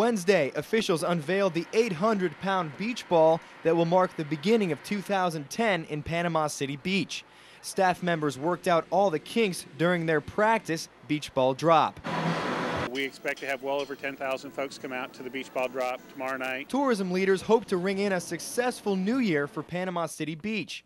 Wednesday, officials unveiled the 800 pound beach ball that will mark the beginning of 2010 in Panama City Beach. Staff members worked out all the kinks during their practice beach ball drop. We expect to have well over 10,000 folks come out to the beach ball drop tomorrow night. Tourism leaders hope to ring in a successful new year for Panama City Beach.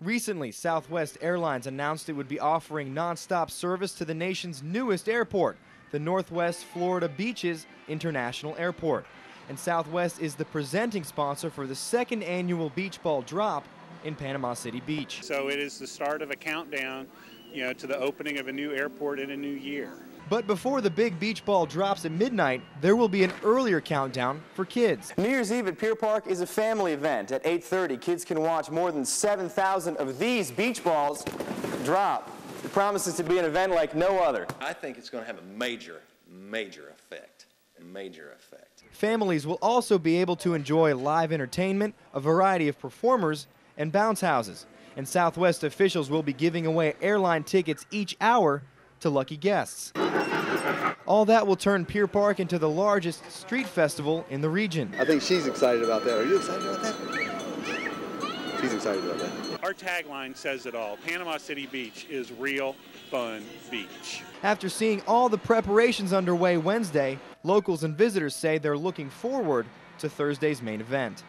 Recently, Southwest Airlines announced it would be offering nonstop service to the nation's newest airport, the Northwest Florida Beaches International Airport. And Southwest is the presenting sponsor for the second annual beach ball drop in Panama City Beach. So it is the start of a countdown, you know, to the opening of a new airport in a new year. But before the big beach ball drops at midnight, there will be an earlier countdown for kids. New Year's Eve at Pier Park is a family event. At 8.30, kids can watch more than 7,000 of these beach balls drop. It promises to be an event like no other. I think it's going to have a major, major effect. Major effect. Families will also be able to enjoy live entertainment, a variety of performers, and bounce houses. And Southwest officials will be giving away airline tickets each hour to lucky guests. All that will turn Pier Park into the largest street festival in the region. I think she's excited about that. Are you excited about that? She's excited about that. Our tagline says it all. Panama City Beach is real fun beach. After seeing all the preparations underway Wednesday, locals and visitors say they're looking forward to Thursday's main event.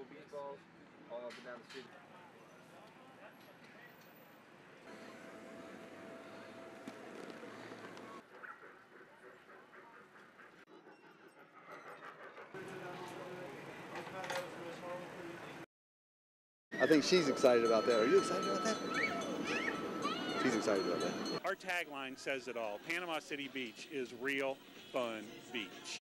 Inflatable beach balls all up and down the street. I think she's excited about that. Are you excited about that? She's excited about that. Our tagline says it all. Panama City Beach is real fun beach.